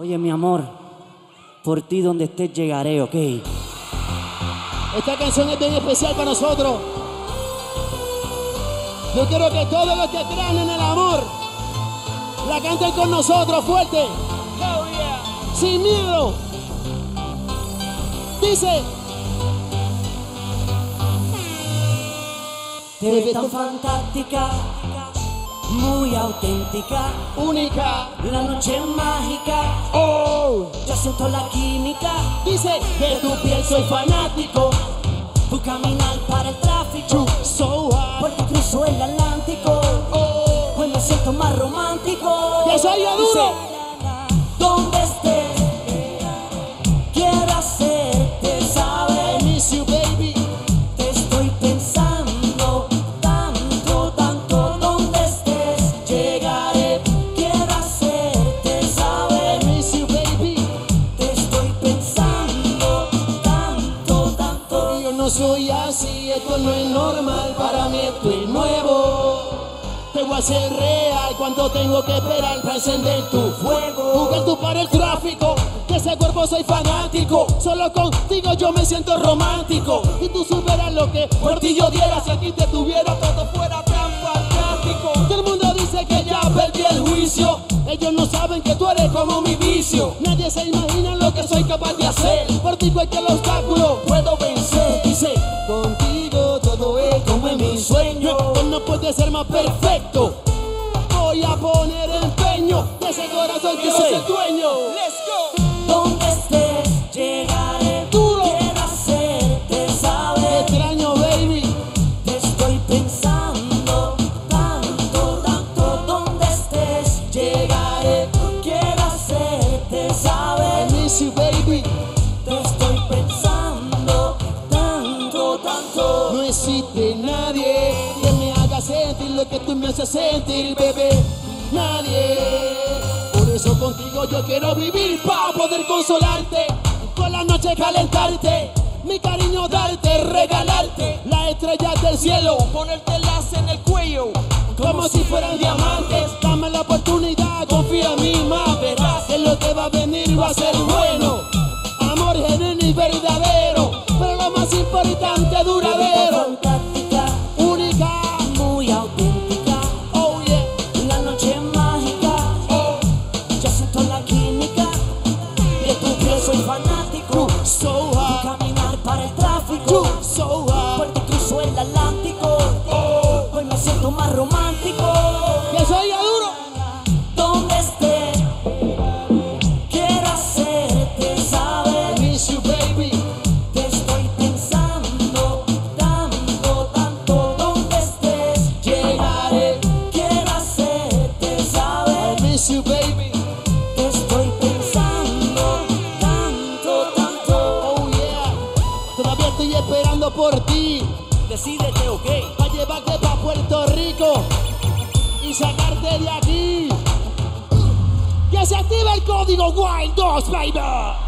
Oye, mi amor, por ti donde estés llegaré, ¿ok? Esta canción es bien especial para nosotros. Yo quiero que todos los que crean en el amor la canten con nosotros fuerte. Sin miedo. Dice. Te ves tan fantástica, muy auténtica, Única. la noche mágica, Oh. yo siento la química, Dice. De tu piel soy fanático. tu caminar para el tráfico, So porque cruzo el Atlántico, Oh. hoy me siento más romántico. Se oiga duro. Soy así, esto no es normal, para mí esto es nuevo. Te voy a hacer real cuando tengo que esperar para encender tu fuego. Jugar tú para el tráfico, de ese cuerpo soy fanático. Solo contigo yo me siento romántico. Y tú superas lo que por ti yo diera si aquí te tuviera todo fuera tan fantástico. Todo el mundo dice que ya perdí el juicio. Ellos no saben que tú eres como mi vicio. Nadie se imagina lo que soy capaz de hacer. Por ti cualquier obstáculo puedo perfecto. Voy a poner empeño. De ese corazón quiero ser dueño. Let's que tú me haces sentir, bebé. Nadie. Por eso contigo yo quiero vivir para poder consolarte. Por la noche calentarte. Mi cariño darte, regalarte las estrellas del cielo, ponértelas en el cuello, como si fueran diamantes. Dame la oportunidad, confía en mí más, verás que lo que va a venir va a ser bueno. Más romántico. que soy duro. Donde estés, quiero hacerte I saber. miss you, baby. Te estoy pensando tanto, tanto. Donde estés, llegaré. Quiero hacerte saber. I miss you, baby. Te estoy pensando tanto, tanto. Oh yeah, todavía estoy esperando por ti. Decídete, ok. Para llevarte pa' Puerto Rico y sacarte de aquí. Que se active el código Wild 2, baby.